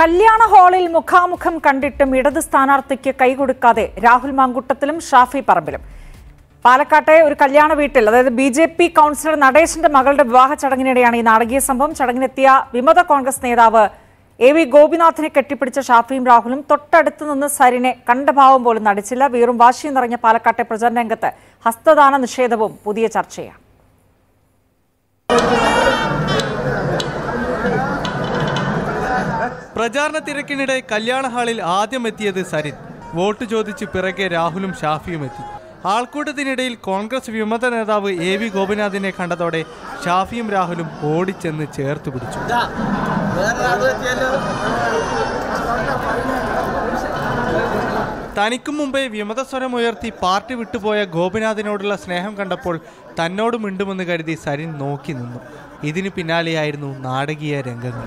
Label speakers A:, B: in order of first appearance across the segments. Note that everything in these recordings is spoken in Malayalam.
A: കല്യാണ ഹാളിൽ മുഖാമുഖം കണ്ടിട്ടും ഇടത് സ്ഥാനാർത്ഥിക്ക് കൈകൊടുക്കാതെ രാഹുൽ മാങ്കുട്ടത്തിലും ഷാഫി പറമ്പിലും. പാലക്കാട്ടെ ഒരു കല്യാണ വീട്ടിൽ അതായത് ബി ജെ പി കൗൺസിലർ നടേശന്റെ മകളുടെ വിവാഹ ചടങ്ങിനിടെയാണ് ഈ നാടകീയ സംഭവം. ചടങ്ങിനെത്തിയ വിമത കോൺഗ്രസ് നേതാവ് എ വി ഗോപിനാഥിനെ കെട്ടിപ്പിടിച്ച ഷാഫിയും രാഹുലും തൊട്ടടുത്ത് നിന്ന് സരിനെ കണ്ട ഭാവം പോലും നടിച്ചില്ല. വീറും വാശിയും നിറഞ്ഞ പാലക്കാട്ടെ പ്രചരണ രംഗത്ത് ഹസ്തദാന നിഷേധവും പുതിയ ചർച്ചയാണ്.
B: പ്രചാരണ തിരക്കിനിടെ കല്യാണ ഹാളിൽ ആദ്യം എത്തിയത് സരിത് വോട്ട് ചോദിച്ച് പിറകെ രാഹുലും ഷാഫിയും എത്തി. ആൾക്കൂട്ടത്തിനിടയിൽ കോൺഗ്രസ് വിമത നേതാവ് എ വി ഗോപിനാഥിനെ കണ്ടതോടെ ഷാഫിയും രാഹുലും ഓടിച്ചെന്ന് ചേർത്ത് പിടിച്ചു. തനിക്കും മുമ്പേ വിമതസ്വരം ഉയർത്തി പാർട്ടി വിട്ടുപോയ ഗോപിനാഥിനോടുള്ള സ്നേഹം കണ്ടപ്പോൾ തന്നോട് മിണ്ടുമെന്ന് കരുതി സരിൻ നോക്കി നിന്നു. ഇതിന് പിന്നാലെയായിരുന്നു നാടകീയ രംഗങ്ങൾ.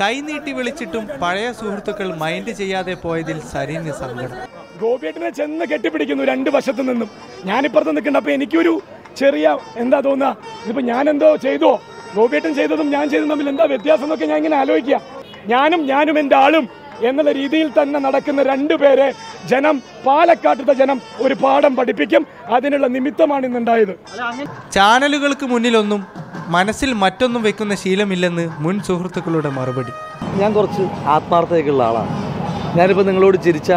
B: കൈനീട്ടി വിളിച്ചിട്ടും പഴയ സുഹൃത്തുക്കൾ മൈൻഡ് ചെയ്യാതെ പോയതിൽ സരിന് സങ്കടം.
C: ഗോപിയേട്ടനെ ചെന്ന് കെട്ടിപ്പിടിക്കുന്നു രണ്ട് വശത്തു നിന്നും. ഞാനിപ്പുറത്ത് നിൽക്കുന്നുണ്ട്. അപ്പൊ എനിക്കൊരു ചെറിയ എന്താ തോന്നുക? ഇതിപ്പോൾ ഞാൻ എന്തോ ചെയ്തോ? ഗോപിയേട്ടൻ ചെയ്തതും ഞാൻ ചെയ്തതും തമ്മിൽ എന്താ വ്യത്യാസം എന്നൊക്കെ ഞാൻ ഇങ്ങനെ ആലോചിക്കുക. ഞാനും ഞാനും എന്റെ ആളും എന്നുള്ള രീതിയിൽ തന്നെ നടക്കുന്ന രണ്ടുപേരെ ജനം പാലക്കാട്ടത്തെ ജനം ഒരു പാഠം പഠിപ്പിക്കും. അതിനുള്ള നിമിത്തമാണ് ഇന്നുണ്ടായത്.
B: ചാനലുകൾക്ക് മുന്നിലൊന്നും മനസ്സിൽ മറ്റൊന്നും വെക്കുന്ന ശീലമില്ലെന്ന് മുൻ സുഹൃത്തുക്കളുടെ മറുപടി.
D: ഞാൻ കുറച്ച് ആത്മാർത്ഥതയൊക്കെയുള്ള ആളാണ്. ഞാനിപ്പോൾ നിങ്ങളോട് ചിരിച്ച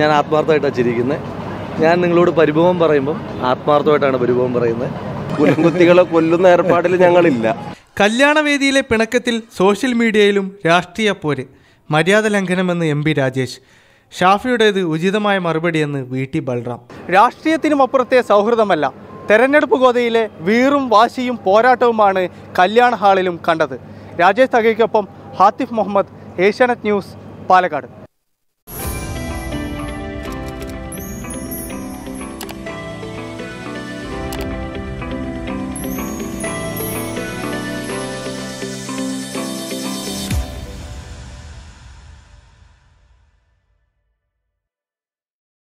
D: ഞാൻ ആത്മാർത്ഥമായിട്ടാണ് ചിരിക്കുന്നത് ഞാൻ നിങ്ങളോട് പരിഭവം പറയുമ്പോൾ ആത്മാർത്ഥമായിട്ടാണ് പരിഭവം പറയുന്നത്.
E: കുലംകുത്തികളെ കൊല്ലുന്ന ഏർപ്പാടിൽ ഞങ്ങളില്ല.
B: കല്യാണവേദിയിലെ പിണക്കത്തിൽ സോഷ്യൽ മീഡിയയിലും രാഷ്ട്രീയ പോര് മര്യാദ ലംഘനമെന്ന് എം പി രാജേഷ് ഷാഫിയുടേത് ഉചിതമായ മറുപടിയെന്ന് വി ടി ബൽറാം. രാഷ്ട്രീയത്തിനും അപ്പുറത്തെ സൗഹൃദമല്ല തെരഞ്ഞെടുപ്പ് ഗോതയിലെ വീറും വാശിയും പോരാട്ടവുമാണ് കല്യാണ ഹാളിലും കണ്ടത്. രാജേഷ് തകയ്ക്കൊപ്പം ഹാത്തിഫ് മുഹമ്മദ് ഏഷ്യാനെറ്റ് ന്യൂസ് പാലക്കാട്.